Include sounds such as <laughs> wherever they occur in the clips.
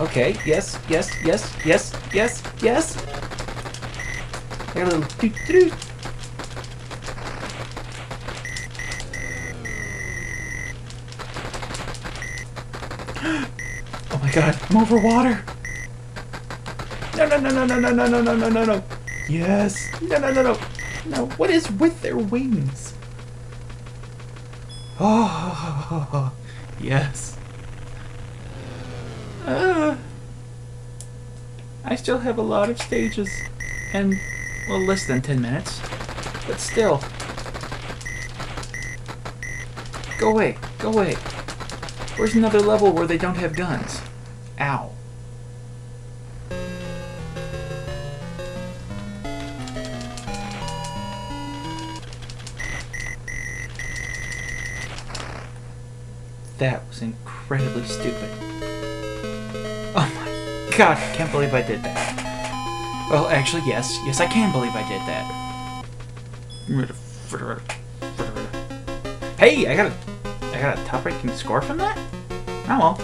Okay, yes, yes, yes, yes, yes, yes. A little doot doot. Oh my god, I'm over water. No, no, no, no, no, no, no, no, no, no, no, no. Yes. No, no, no, no. No, what is with their wings? Oh, yes. Uh, I still have a lot of stages. And, well, less than 10 minutes. But still. Go away. Go away. Where's another level where they don't have guns? Ow. That was incredibly stupid. God, I can't believe I did that. Well, actually, yes. Yes, I can believe I did that. Hey, I got a, I got a top-ranking score from that? Oh well.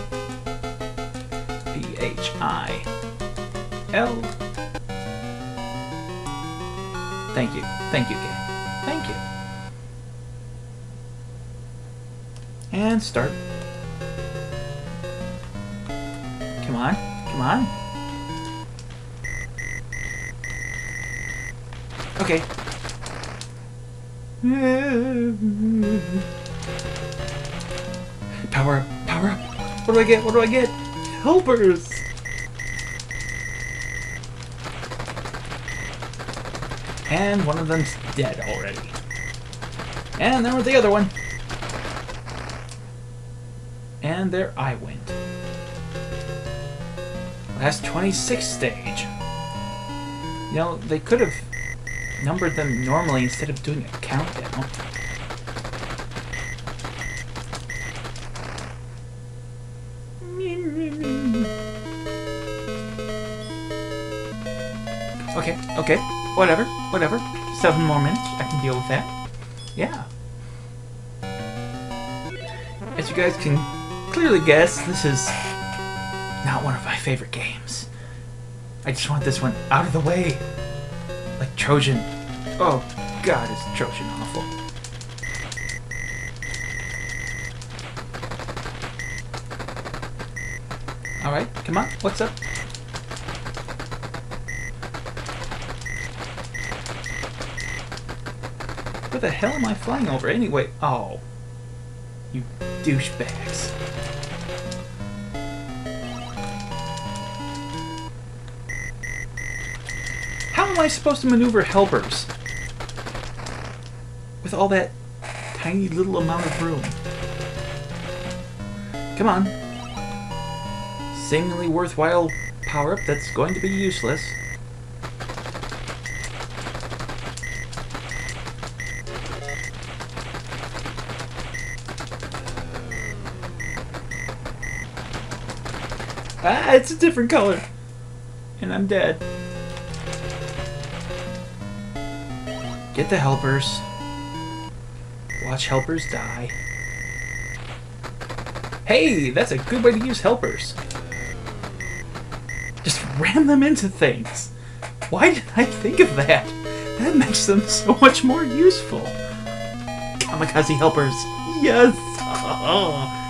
P H I L. Thank you, thank you, game. Thank you. And start. On. Okay. Power up, power up. What do I get? What do I get? Helpers! And one of them's dead already. And there was the other one. And there I went. Last 26 stage. You know, they could have numbered them normally instead of doing a countdown. Okay, okay, whatever, whatever. Seven more minutes, I can deal with that. Yeah. As you guys can clearly guess, this is not one of my favorite games. I just want this one out of the way. Like Trojan. Oh, God, is Trojan awful. Alright, come on, what's up? Where the hell am I flying over anyway? Oh. You douchebags. Am I supposed to maneuver helpers? With all that tiny little amount of room. Come on. Seemingly worthwhile power-up that's going to be useless. Ah, it's a different color. And I'm dead. Get the helpers. Watch helpers die. Hey, that's a good way to use helpers. Just ram them into things. Why did I think of that? That makes them so much more useful. Kamikaze helpers. Yes! <laughs>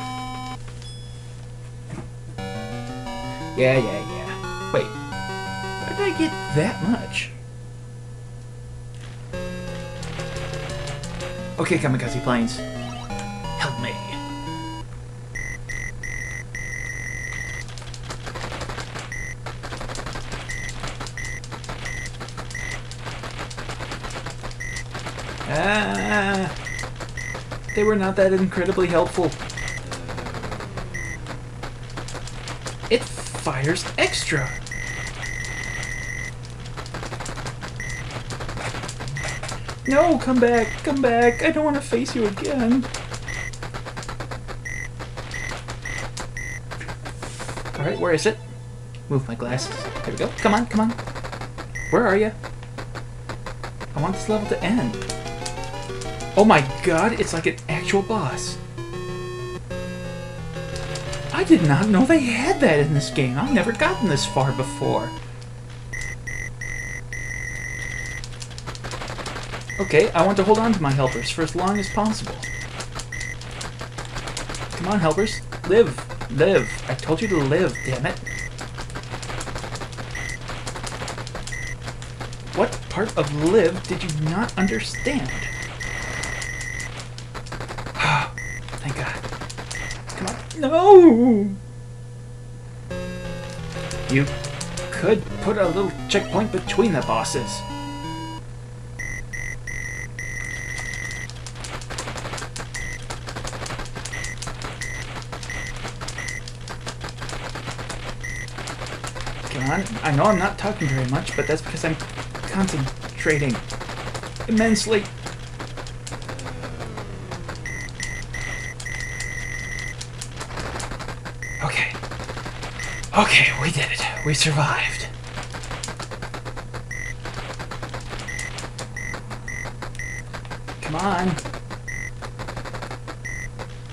Yeah, yeah, yeah. Wait. Where did I get that much? Okay, kamikaze planes. Help me. Ah, they were not that incredibly helpful. It fires extra. No, come back, come back. I don't want to face you again. Alright, where is it? Move my glasses. There we go. Come on, come on. Where are you? I want this level to end. Oh my god, it's like an actual boss. I did not know they had that in this game. I've never gotten this far before. Okay, I want to hold on to my helpers for as long as possible. Come on, helpers. Live. Live. I told you to live, damn it. What part of live did you not understand? <sighs> Thank God. Come on. No! You could put a little checkpoint between the bosses. On. I know I'm not talking very much, but that's because I'm concentrating immensely. Okay. Okay, we did it. We survived. Come on.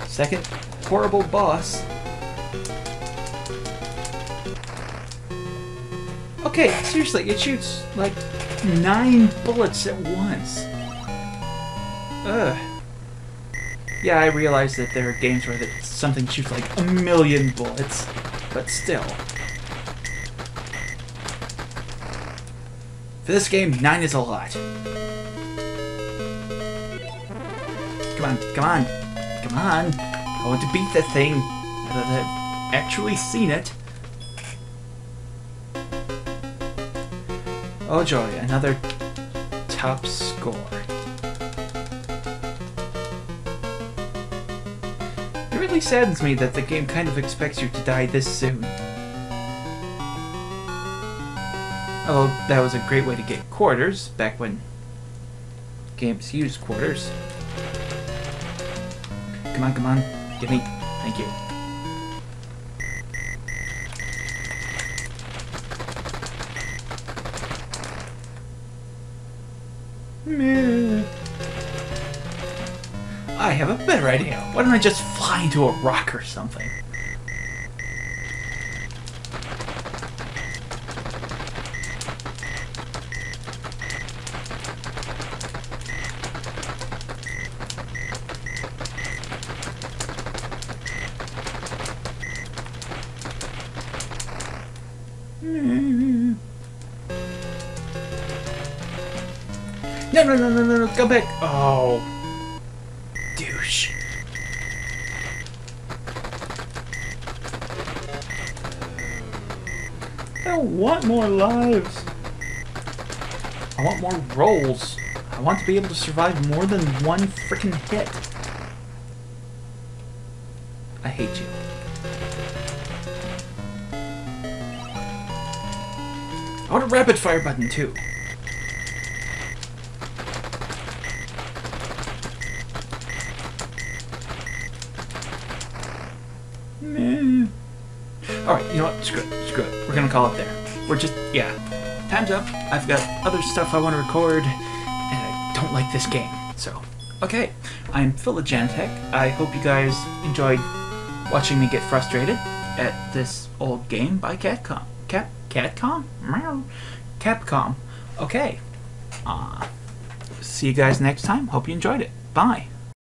Second horrible boss. Okay, seriously, it shoots like nine bullets at once. Ugh. Yeah, I realize that there are games where something shoots like a million bullets, but still. For this game, nine is a lot. Come on, come on, come on. I want to beat the thing. I've actually seen it. Oh joy, another top score. It really saddens me that the game kind of expects you to die this soon. Oh, that was a great way to get quarters, back when games used quarters. Come on, come on. Give me. Thank you. I have a better idea. Why don't I just fly into a rock or something? No, no, no, no, no, no, go back. Oh. Douche. I don't want more lives. I want more rolls. I want to be able to survive more than one freaking hit. I hate you. I want a rapid fire button too. Meh. Alright, you know what? Screw it. Screw it. We're gonna call it there. We're just, yeah. Time's up. I've got other stuff I want to record, and I don't like this game. So, okay. I'm Phil. I hope you guys enjoyed watching me get frustrated at this old game by Catcom. Cap Catcom? Meow. Capcom. Okay. Uh, see you guys next time. Hope you enjoyed it. Bye.